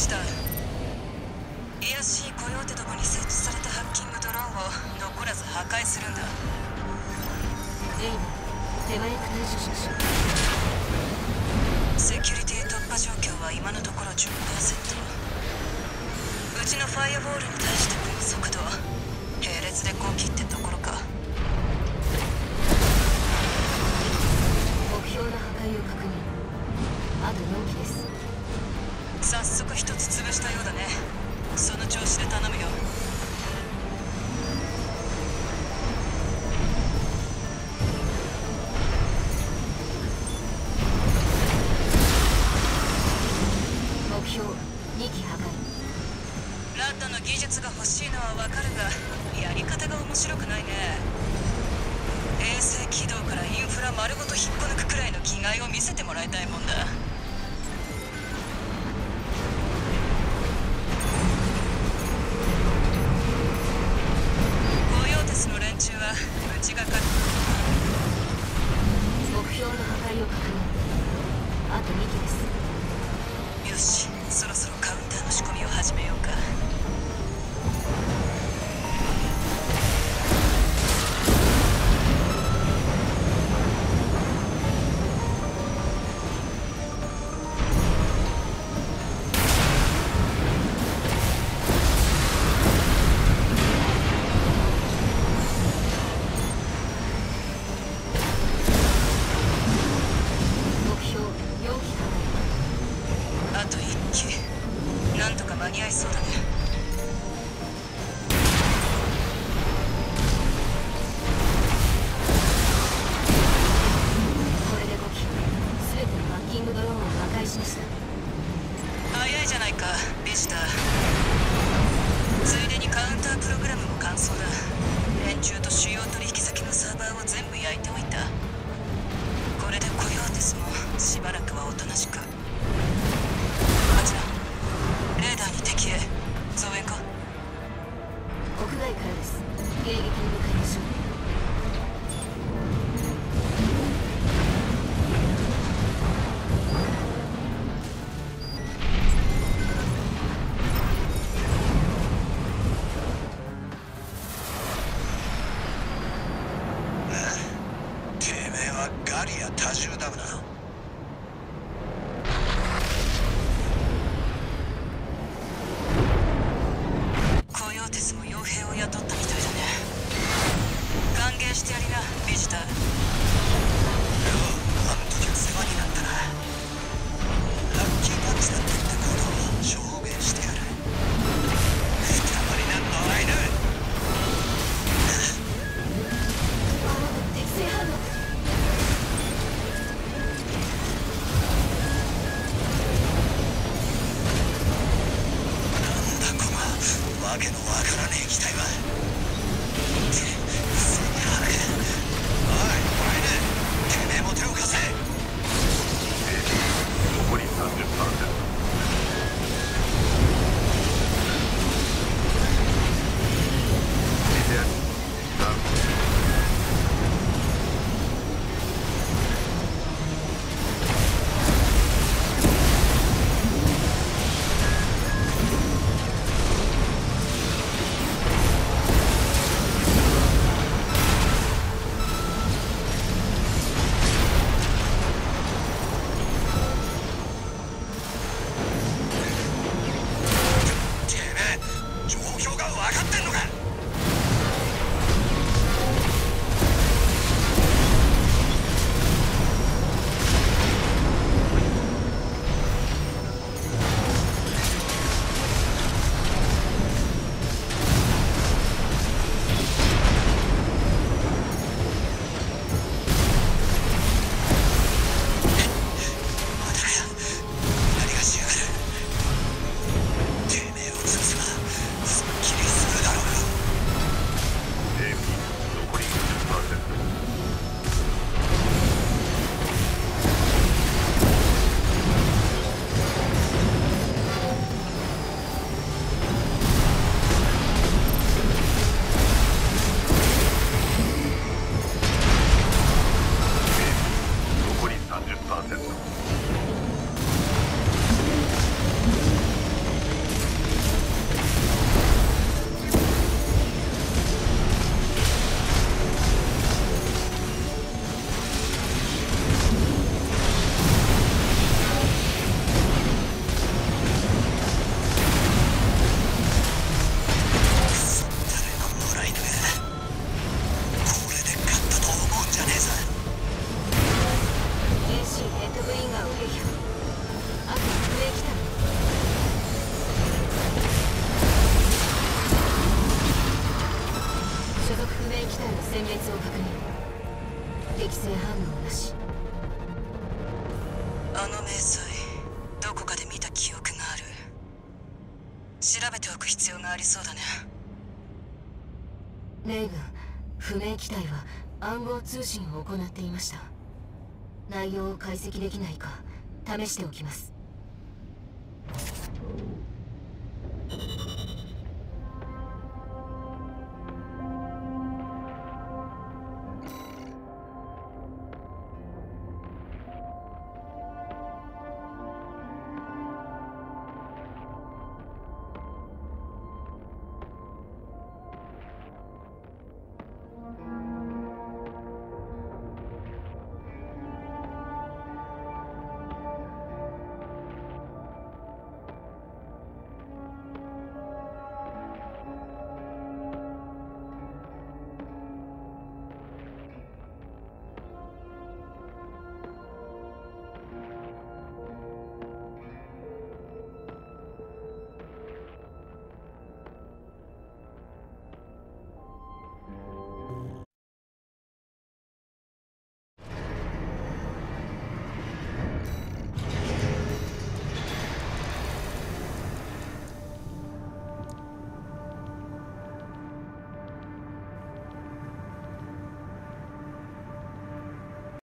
ジター卑しいコヨーテどもに設置されたハッキングドローンを残らず破壊するんだ。レイナ手早く対処しましょう。セキュリ一つ潰したようだね。その調子で頼むよ。目標2機破壊。ラッドの技術が欲しいのはわかるがやり方が面白くないね。衛星軌道からインフラ丸ごと引っこ抜くくらいの気概を見せてもらいたいもんだに合いそうだね。壊これで5機全てのハッキングドローンを破壊しました。早いじゃないかビジター。ついでにカウンタープログラムも完走だ。連中と主要取引先のサーバーを全部焼いておいた。これでコヨーテスもしばらくはおとなしくや多重ダムだからねえ不明機体の殲滅を確認。適正反応なし。あの迷彩どこかで見た記憶がある。調べておく必要がありそうだね。レイブ不明機体は暗号通信を行っていました。内容を解析できないか試しておきます。